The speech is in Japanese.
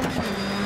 何?